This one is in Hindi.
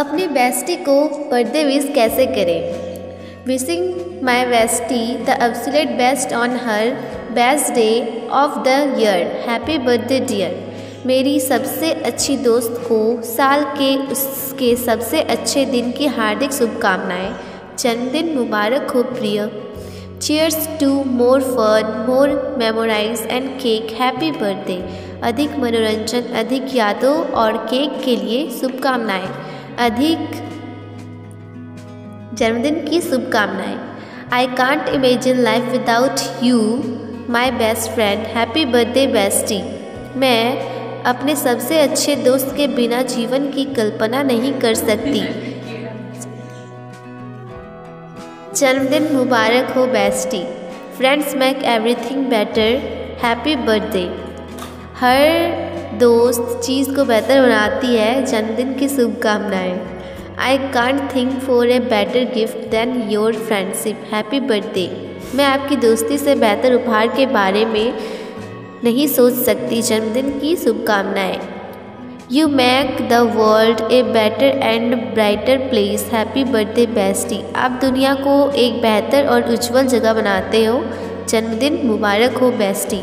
अपनी बेस्टी को बर्थडे विश कैसे करें? Wishing my bestie the absolute best on her best day of the year happy birthday dear मेरी सबसे अच्छी दोस्त को साल के उसके सबसे अच्छे दिन की हार्दिक शुभकामनाएँ। जन्मदिन मुबारक हो, प्रिय। Cheers to more fun more memorise and cake happy birthday अधिक मनोरंजन, अधिक यादों और केक के लिए शुभकामनाएँ। अधिक जन्मदिन की शुभकामनाएँ। I can't imagine life without you my best friend happy birthday bestie मैं अपने सबसे अच्छे दोस्त के बिना जीवन की कल्पना नहीं कर सकती। जन्मदिन मुबारक हो bestie friends make everything better happy birthday हर दोस्त चीज़ को बेहतर बनाती है जन्मदिन की शुभकामनाएँ। I can't think for a better gift than your friendship happy birthday मैं आपकी दोस्ती से बेहतर उपहार के बारे में नहीं सोच सकती। जन्मदिन की शुभकामनाएँ। You make the world a better and brighter place happy birthday bestie आप दुनिया को एक बेहतर और उज्जवल जगह बनाते हो। जन्मदिन मुबारक हो बेस्टी